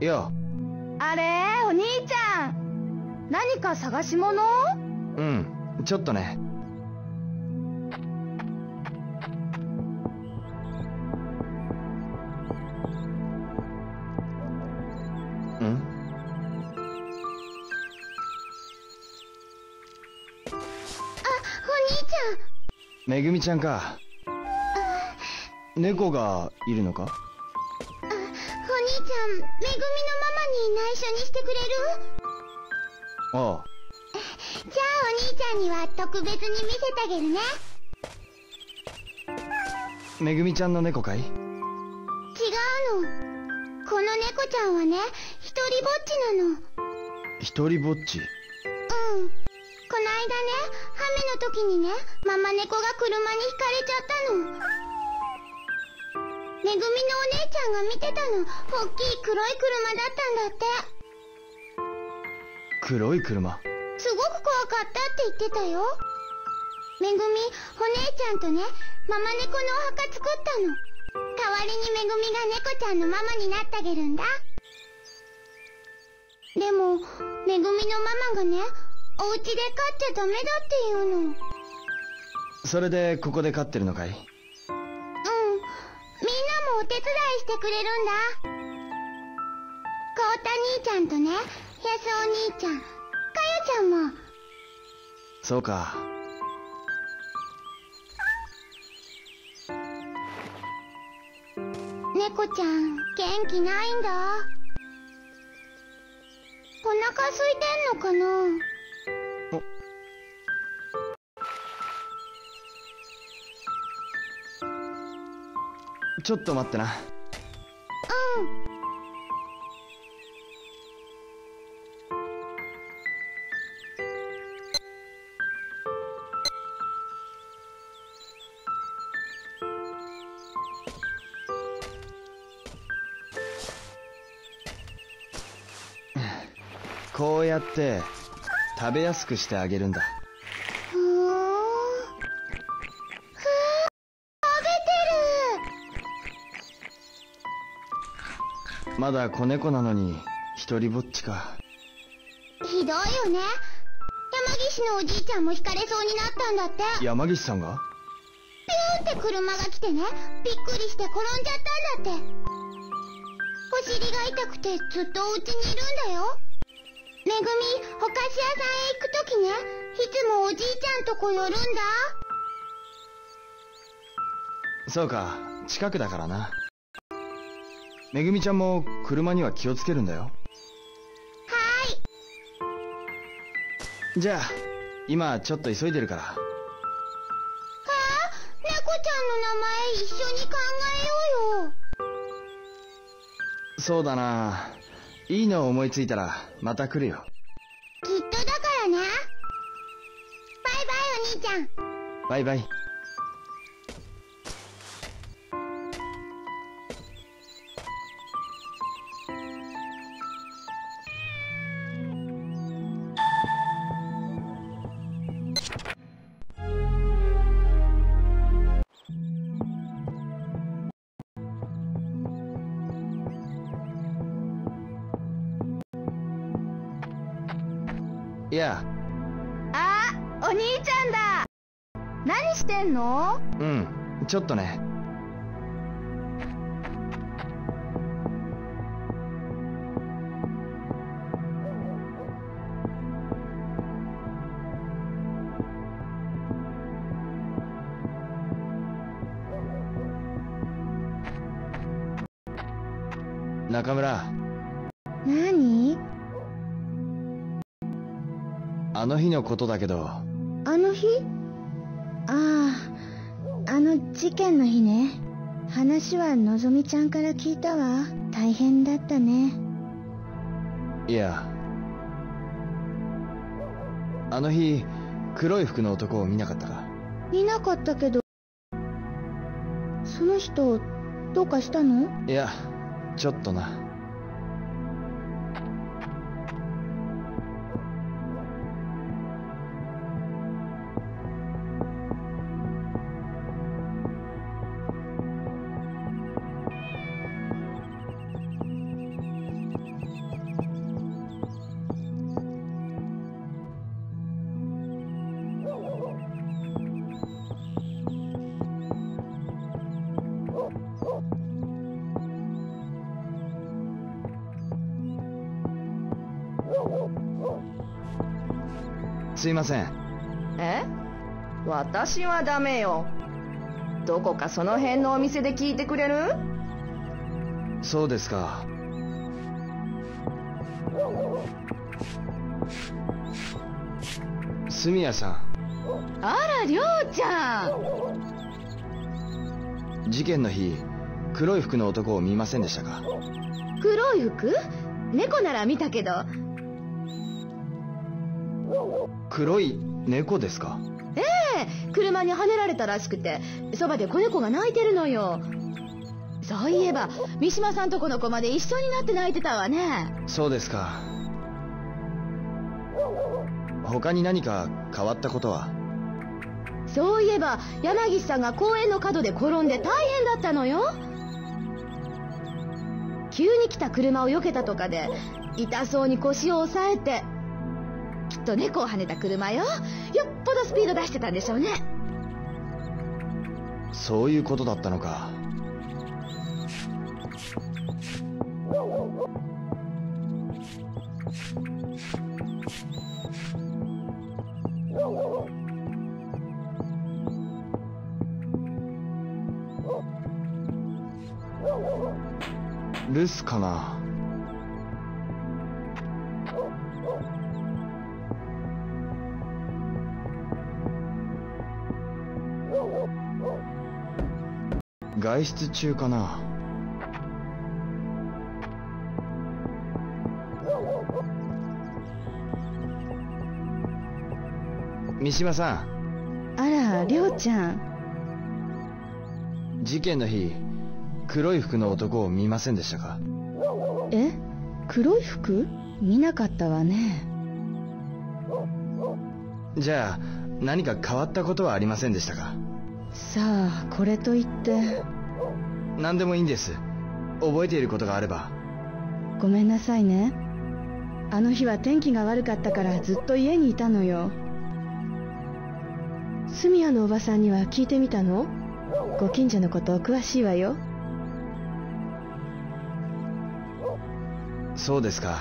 よあれ？お兄ちゃん。何か探し物？うんちょっとね。うん？あ、お兄ちめぐみちゃんか。猫がいるのか？に内緒にしてくれる？ああじゃあお兄ちゃんには特別に見せてあげるね。めぐみちゃんの猫かい？違うの。この猫ちゃんはね、一人ぼっちなの。一人ぼっち？うん。この間ね、ハメの時にね、ママ猫が車にひかれちゃったの。めぐみのお姉ちゃんが見てたの。大きい黒い車だったんだって。黒い車？すごく怖かったって言ってたよ。めぐみ、お姉ちゃんとね、ママ猫のお墓作ったの。代わりにめぐみが猫ちゃんのママになってあげるんだ。でも、めぐみのママがね、お家で飼っちゃダメだって言うの。それでここで飼ってるのかい？手伝いしてくれるんだ。こうた兄ちゃんとね、やすお兄ちゃん、かやちゃんも。そうか猫ちゃん、元気ないんだ。お腹空いてんのかな？ちょっと待ってなうん。こうやって食べやすくしてあげるんだまだ子猫なのに一人ぼっちかるひどいよね。山岸のおじいちゃんもひかれそうになったんだって。山岸さんが？ピューンって車が来てね、びっくりして転んじゃったんだって。お尻が痛くてずっとお家にいるんだよ。めぐみ、お菓子屋さんへ行くときね、いつもおじいちゃんとこ寄るんだ。そうか近くだからなめぐみちゃんも車には気をつけるんだよはじゃあ今ちょっと急いでるから。はあ、猫ちゃんの名前一緒に考えようよ。そうだないいの思いついたらまた来るよきっとだからね。バイバイお兄ちゃん。バイバイいや。あお兄ちゃんだ。何してんの？うんちょっとね。中村。何？あの日のことだけどあの日？ああ、あの事件の日ね。話はのぞみちゃんから聞いたわ。大変だったね。いやあの日黒い服の男を見なかったか？見なかったけどその人どうかしたの？いやちょっとなすいません。え？私はダメよ。どこかその辺のお店で聞いてくれる？そうですか。住谷さん。あらりょうちゃん。事件の日黒い服の男を見ませんでしたか？黒い服？猫なら見たけど黒い猫ですか？ええ車にはねられたらしくてそばで子猫が泣いてるのよ。そういえば三島さんとこの子まで一緒になって泣いてたわね。そうですか。他に何か変わったことは？そういえば山岸さんが公園の角で転んで大変だったのよ。急に来た車を避けたとかで痛そうに腰を押さえてきっと猫を跳ねた車よ。よっぽどスピード出してたんでしょうね。そういうことだったのか。留守かな？外出中かな？三島さん。あらりょうちゃん。事件の日黒い服の男を見ませんでしたか？え？黒い服？見なかったわね。じゃあ何か変わったことはありませんでしたか？さあこれといって。何でもいいんです。覚えていることがあれば。ごめんなさいね。あの日は天気が悪かったからずっと家にいたのよ。住谷のおばさんには聞いてみたの？ご近所のこと詳しいわよ。そうですか